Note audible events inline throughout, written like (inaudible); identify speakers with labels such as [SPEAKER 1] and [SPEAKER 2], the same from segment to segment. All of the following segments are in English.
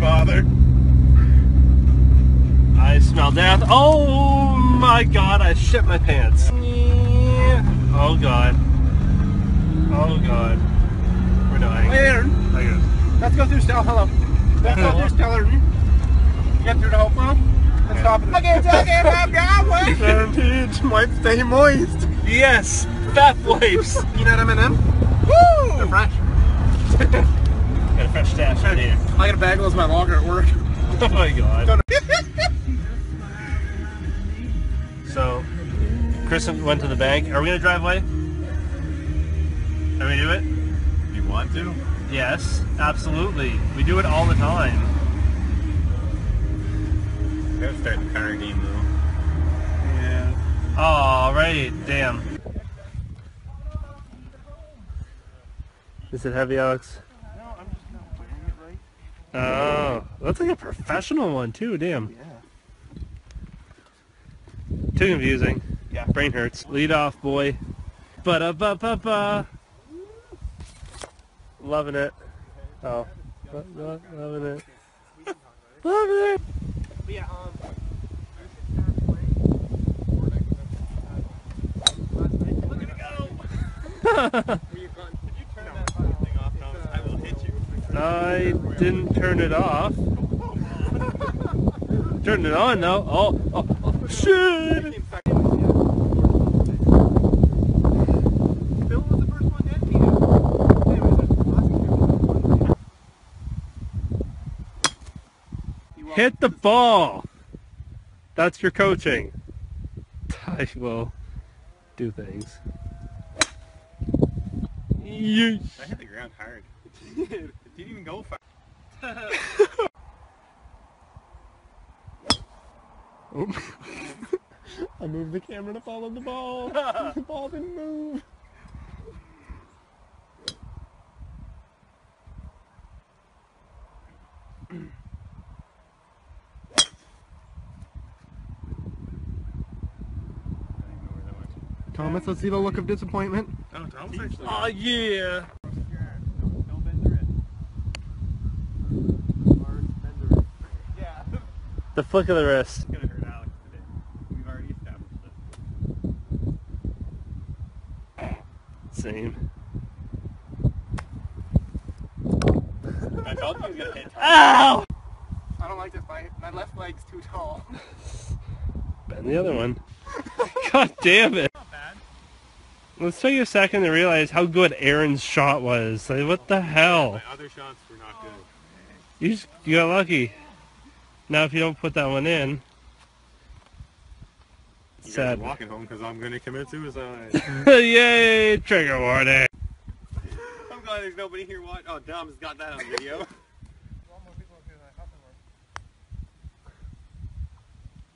[SPEAKER 1] father.
[SPEAKER 2] I smell death. Oh my god, I shit my pants. Oh god. Oh god. We're dying.
[SPEAKER 1] Hey, Aaron.
[SPEAKER 2] I guess.
[SPEAKER 1] Let's go through Stella. Hello. Let's go through Stella. Get through the Hopewell. And stop at the... Okay, Guaranteed might stay moist.
[SPEAKER 2] Yes! Fat wipes!
[SPEAKER 1] Peanut M&M. Woo! They're fresh.
[SPEAKER 2] Got a fresh stash right here.
[SPEAKER 1] I got a bag of those my locker at work. (laughs)
[SPEAKER 2] Oh my god. So, Chris went to the bank. Are we gonna drive away? Are we do it?
[SPEAKER 1] You want to?
[SPEAKER 2] Yes, absolutely. We do it all the time.
[SPEAKER 1] I gotta start the car game though. Yeah.
[SPEAKER 2] All right, damn. Is it heavy, Alex?
[SPEAKER 1] No, I'm just not wearing it right.
[SPEAKER 2] Oh, that's like a professional one too. Damn.
[SPEAKER 1] Yeah.
[SPEAKER 2] Too confusing.
[SPEAKER 1] Yeah.
[SPEAKER 2] Brain hurts. Lead off, boy. Ba da ba ba ba. Loving it. Oh. Lo- lo- Loving it. Loving it.
[SPEAKER 1] Yeah, um, (laughs) Look at it go! (laughs) If you turn that thing off, Thomas, I will hit you.
[SPEAKER 2] I didn't turn it off. Turned it on though. Oh, oh, oh shit!
[SPEAKER 1] Bill was the first one to hit
[SPEAKER 2] Hit the ball. That's your coaching. I will do things. Yeesh.
[SPEAKER 1] I hit the ground hard. (laughs) didn't even go far. (laughs)
[SPEAKER 2] I moved the camera to follow the ball. (laughs) the ball didn't move.
[SPEAKER 1] Thomas, let's see the look of disappointment. Oh, Thomas actually.
[SPEAKER 2] Oh yeah.
[SPEAKER 1] Don't bend the wrist. Or bend the wrist. Yeah.
[SPEAKER 2] The flick of the wrist.
[SPEAKER 1] It's gonna hurt Alex today. We've already established this.
[SPEAKER 2] Same.
[SPEAKER 1] I told you he was gonna hit. (laughs)
[SPEAKER 2] Ow!
[SPEAKER 1] I don't like this. My my left leg's too tall.
[SPEAKER 2] Bend the other one. (laughs) God damn it.
[SPEAKER 1] Not bad.
[SPEAKER 2] Let's take a second to realize how good Aaron's shot was. Like, what the oh, hell?
[SPEAKER 1] My other shots were not good.
[SPEAKER 2] You just, you got lucky. Now, if you don't put that one in,
[SPEAKER 1] You
[SPEAKER 2] sad.
[SPEAKER 1] walking home because I'm gonna commit suicide. (laughs)
[SPEAKER 2] Yay! Trigger warning.
[SPEAKER 1] I'm glad there's nobody here watching. Oh, Dom's got that on video. (laughs)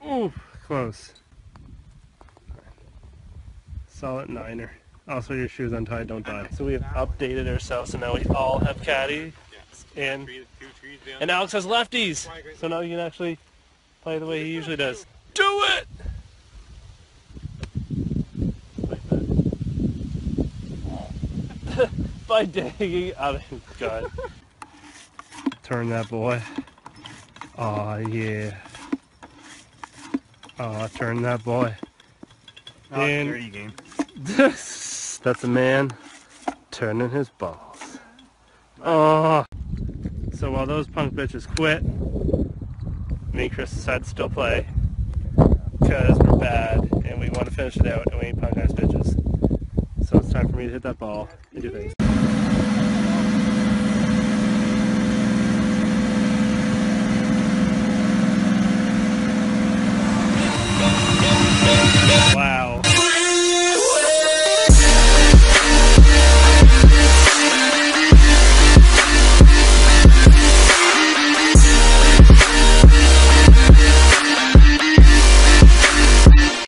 [SPEAKER 2] Ooh, close. Solid niner. Also, your shoes untied, don't die. So we have updated ourselves, and now we all have caddy, and and Alex has lefties. So now you can actually play the way he usually does. Do it! (laughs) By digging out of God. Turn that boy. Aw, yeah. Aw, turn that boy.
[SPEAKER 1] Oh,
[SPEAKER 2] And-
[SPEAKER 1] dirty game. (laughs)
[SPEAKER 2] That's a man turning his balls. Oh. So while those punk bitches quit, me and Chris decided to still play because we're bad and we want to finish it out and we ain't punk ass bitches. So it's time for me to hit that ball and do things.